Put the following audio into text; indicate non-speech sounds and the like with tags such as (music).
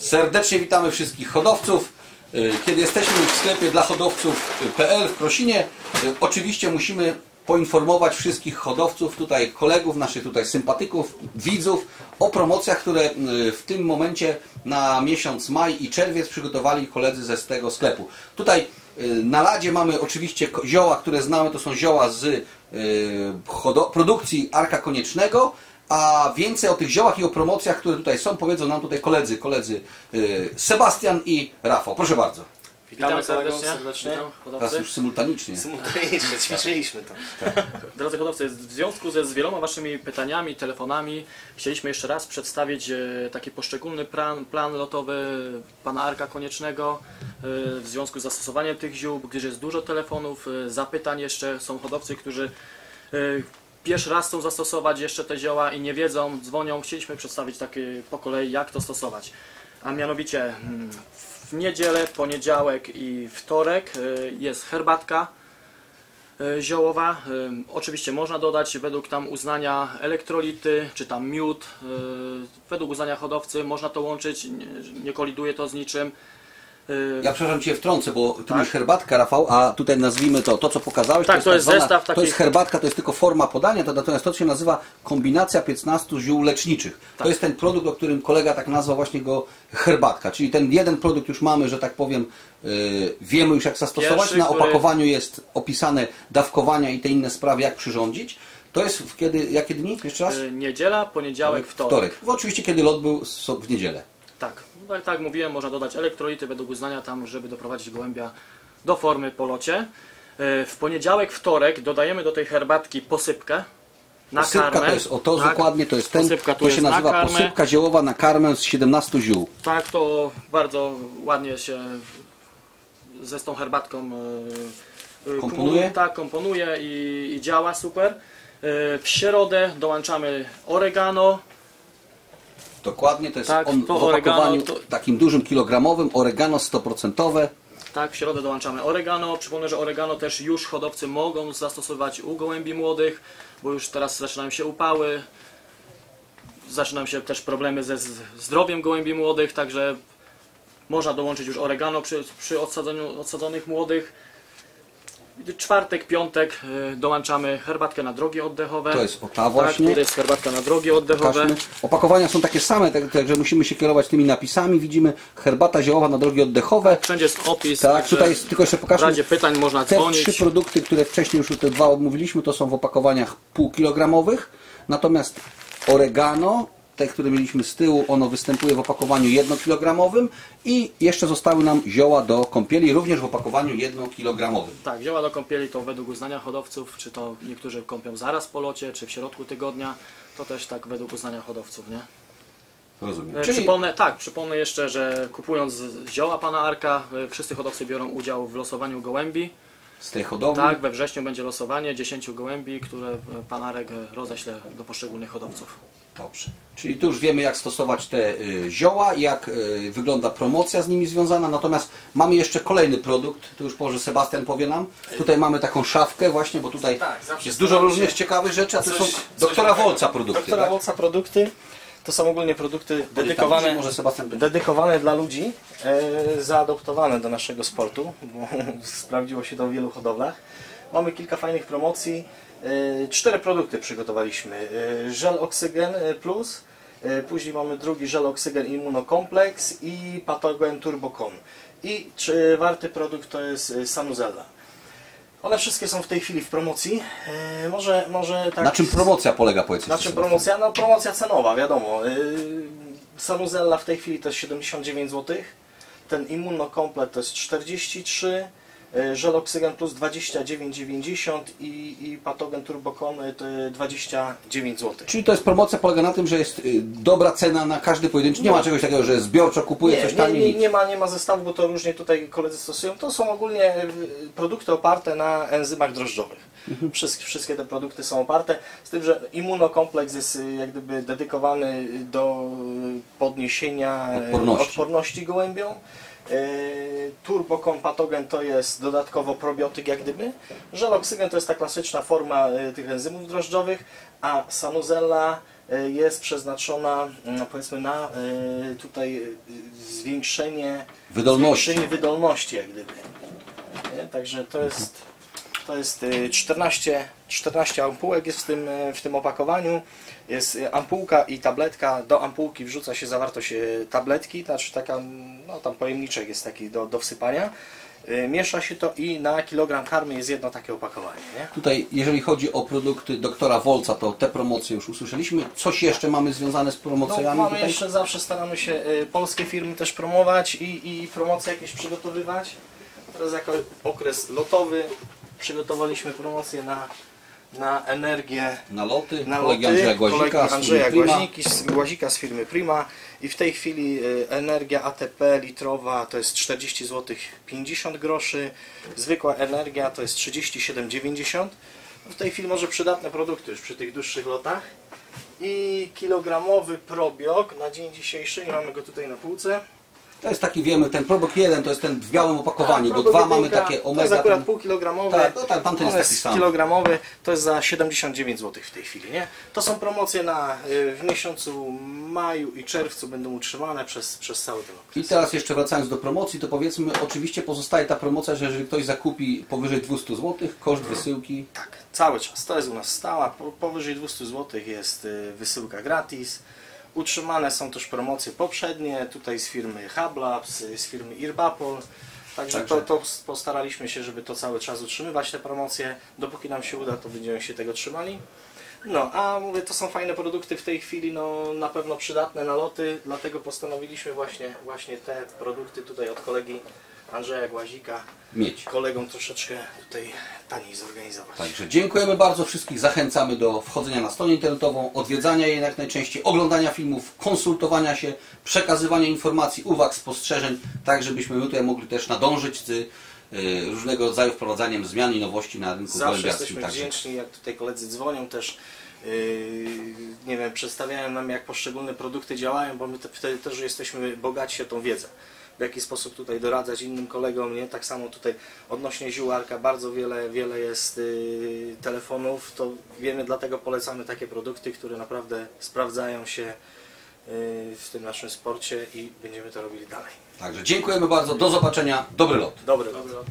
Serdecznie witamy wszystkich hodowców. Y, Kiedy jesteśmy w sklepie dla hodowców.pl w Krosinie, y, oczywiście musimy poinformować wszystkich hodowców, tutaj kolegów, naszych tutaj sympatyków, widzów o promocjach, które y, w tym momencie na miesiąc maj i czerwiec przygotowali koledzy ze z tego sklepu. Tutaj na ladzie mamy oczywiście zioła, które znamy, to są zioła z produkcji Arka Koniecznego, a więcej o tych ziołach i o promocjach, które tutaj są, powiedzą nam tutaj koledzy, koledzy y, Sebastian i Rafał. Proszę bardzo. Witamy serdecznie. serdecznie. Teraz już symultanicznie. Symultanicznie, ćwiczyliśmy to. Drodzy hodowcy, w związku ze z wieloma Waszymi pytaniami, telefonami chcieliśmy jeszcze raz przedstawić e, taki poszczególny plan, plan lotowy Pana Arka Koniecznego e, w związku z zastosowaniem tych ziół, gdyż jest dużo telefonów, e, zapytań jeszcze, są hodowcy, którzy pierwszy raz chcą zastosować jeszcze te zioła i nie wiedzą, dzwonią. Chcieliśmy przedstawić takie po kolei, jak to stosować. A mianowicie mm, w niedzielę, poniedziałek i wtorek e, jest herbatka e, ziołowa. E, Oczywiście można dodać według tam uznania elektrolity, czy tam miód. Według uznania hodowcy można to łączyć, nie koliduje to z niczym. E, Ja przepraszam Cię wtrącę, bo Ty Tak. mówisz herbatka, Rafał, a tutaj nazwijmy to, to co pokazałeś, Tak, to jest tak zestaw To takich- jest herbatka, to jest tylko forma podania, to natomiast to się nazywa kombinacja 15 ziół leczniczych. To Tak. jest ten produkt, o którym kolega tak nazwał właśnie go herbatka, czyli ten jeden produkt już mamy, że tak powiem, yy, wiemy już jak zastosować, Pierwszy, na który- opakowaniu jest opisane dawkowania i te inne sprawy, jak przyrządzić. To jest w kiedy, jakie dni? Jeszcze raz? e, Niedziela, poniedziałek, wtorek. Bo oczywiście kiedy lot był w niedzielę. Tak, no tak, jak mówiłem, można dodać elektrolity według uznania tam, żeby doprowadzić gołębia do formy po locie. E, W poniedziałek, wtorek dodajemy do tej herbatki posypkę na Posypka karmę. to jest, o to tak, dokładnie, to jest ten, Posypka to się na nazywa karmę. posypka ziołowa na karmę z 17 ziół. Tak, to bardzo ładnie się ze z tą herbatką e, e, Komponuje? Tak, komponuje i, i działa super. W środę dołączamy oregano, Dokładnie, to jest Tak, on w opakowaniu to- takim dużym kilogramowym, oregano 100%. Tak, w środę dołączamy oregano. Przypomnę, że oregano też już hodowcy mogą zastosować u gołębi młodych, bo już teraz zaczynają się upały. Zaczynają się też problemy ze zdrowiem gołębi młodych, także można dołączyć już oregano przy, przy odsadzeniu, odsadzonych młodych. Czwartek, piątek y, dołączamy herbatkę na drogi oddechowe. To jest o ta Tak, właśnie. tutaj jest herbatka na drogi oddechowe. Pokażmy. Opakowania są takie same, tak- także musimy się kierować tymi napisami. Widzimy herbata ziołowa na drogi oddechowe. Wszędzie jest opis. Tak, także tutaj jest, tylko jeszcze w pokażmy. razie pytań można Te dzwonić. trzy produkty, które wcześniej już te dwa omówiliśmy, to są w opakowaniach półkilogramowych. Natomiast oregano, te, które mieliśmy z tyłu, ono występuje w opakowaniu jednokilogramowym i jeszcze zostały nam zioła do kąpieli, również w opakowaniu jednokilogramowym. Tak, zioła do kąpieli to według uznania hodowców, czy to niektórzy kąpią zaraz po locie, czy w środku tygodnia, to też tak według uznania hodowców, nie? Rozumiem. E, Czyli Przypomnę, tak, przypomnę jeszcze, że kupując zioła pana Arka, e, wszyscy hodowcy biorą udział w losowaniu gołębi. Z tej hodowli Tak, we wrześniu będzie losowanie 10 gołębi, które pan Arek e, roześle do poszczególnych hodowców. Dobrze. Czyli tu już wiemy, jak stosować te y, zioła, jak y, wygląda promocja z nimi związana. Natomiast mamy jeszcze kolejny produkt, tu już może Sebastian powie nam. Tutaj mamy taką szafkę właśnie, bo tutaj Tak, jest dużo różnych ciekawych rzeczy, a to coś- są doktora. Wolca produkty. Doktora tak? Wolca produkty to są ogólnie produkty Dedykowane, może Sebastian dedykowane dla ludzi, e, zaadoptowane do naszego sportu, bo (laughs) sprawdziło się to w wielu hodowlach. Mamy kilka fajnych promocji. E, cztery produkty przygotowaliśmy. E, żel Oxygen Plus, e, później mamy drugi żel Oxygen Immunokomplex i Patogen Turbocon. I czwarty produkt to jest e, Sanuzella. One wszystkie są w tej chwili w promocji. E, może, może tak... Na czym promocja polega, powiedz Na czym promocja? No promocja cenowa, wiadomo. Yy, Sanuzella w tej chwili to jest 79 zł. Ten Immunokomplet to jest 43 yy, Żel Oxygen Plus 29,90 i, i Patogen Turbocon to 29 zł. Czyli to jest promocja, polega na tym, że jest y, dobra cena na każdy pojedynczy. Nie ma czegoś takiego, że zbiorczo kupuje Nie, coś nie, taniej. nie, nie, ma, nie ma zestawu, bo to różnie tutaj koledzy stosują. To są ogólnie y, produkty oparte na enzymach drożdżowych. Wszystkie, wszystkie te produkty są oparte, z tym, że immunokompleks jest y, jak gdyby dedykowany do podniesienia Odporności. odporności gołębiom. Y, Turbocon patogen to jest dodatkowo probiotyk jak gdyby. Żel oksygen to jest ta klasyczna forma y, tych enzymów drożdżowych, a Sanuzella e, jest przeznaczona mm, powiedzmy na e, tutaj e, zwiększenie Wydolności. zwiększenie wydolności jak gdyby. Także to jest, to jest y, 14, 14 ampułek jest w tym, y, w tym opakowaniu. Jest y, ampułka i tabletka. Do ampułki wrzuca się zawartość tabletki, znaczy taka, no tam pojemniczek jest taki do, do wsypania. Miesza się to i na kilogram karmy jest jedno takie opakowanie. Nie? Tutaj, jeżeli chodzi o produkty doktora Wolca, to te promocje już usłyszeliśmy. Coś jeszcze mamy związane z No, promocjami mamy tutaj? jeszcze zawsze staramy się polskie firmy też promować i, i promocje jakieś przygotowywać. Teraz jako okres lotowy przygotowaliśmy promocję na, na energię na kolegi loty, Andrzeja Głazika, z Andrzeja firmy Prima. Głaziki, z, Głazika z firmy Prima. I w tej chwili y, energia ATP litrowa to jest 40 zł 50 groszy, zwykła energia to jest 37,90 w tej chwili może przydatne produkty już przy tych dłuższych lotach. I kilogramowy probiok na dzień dzisiejszy, mamy go tutaj na półce To jest taki, wiemy, ten Probok 1 to jest ten w białym opakowaniu, bo dwa mamy takie To jest omega. akurat półkilogramowy. Tak, no tak, tamten On jest taki sam. kilogramowy, to jest za 79 zł w tej chwili, nie? To są promocje na, y, w miesiącu maju i czerwcu będą utrzymane przez, przez cały ten okres. I teraz jeszcze wracając do promocji, to powiedzmy, oczywiście pozostaje ta promocja, że jeżeli ktoś zakupi powyżej 200 zł, koszt wysyłki Tak, cały czas. To jest u nas stała. Po- Powyżej 200 zł jest y, wysyłka gratis. Utrzymane są też promocje poprzednie, tutaj z firmy Hublabs, y, z firmy Irbapol. Także Także- to, to postaraliśmy się, żeby to cały czas utrzymywać te promocje. Dopóki nam się uda, to będziemy się tego trzymali. No, a mówię, to są fajne produkty w tej chwili, no na pewno przydatne na loty, dlatego postanowiliśmy właśnie, właśnie te produkty tutaj od kolegi Andrzeja Głazika, mieć. kolegom troszeczkę tutaj taniej zorganizować. Także dziękujemy bardzo wszystkich, zachęcamy do wchodzenia na stronę internetową, odwiedzania jej jak najczęściej, oglądania filmów, konsultowania się, przekazywania informacji, uwag, spostrzeżeń, tak żebyśmy my tutaj mogli też nadążyć z y, różnego rodzaju wprowadzaniem zmian i nowości na rynku Zawsze jesteśmy Także wdzięczni, jak tutaj koledzy dzwonią też, yy, nie wiem, przedstawiają nam jak poszczególne produkty działają, bo my te, wtedy też jesteśmy bogaci o tą wiedzę. W jaki sposób tutaj doradzać innym kolegom, nie? Tak samo tutaj odnośnie ziółarka bardzo wiele, wiele jest yy, telefonów, to wiemy, dlatego polecamy takie produkty, które naprawdę sprawdzają się yy, w tym naszym sporcie i będziemy to robili dalej. Także dziękujemy bardzo, do zobaczenia, dobry lot. Dobry. Dobry lot.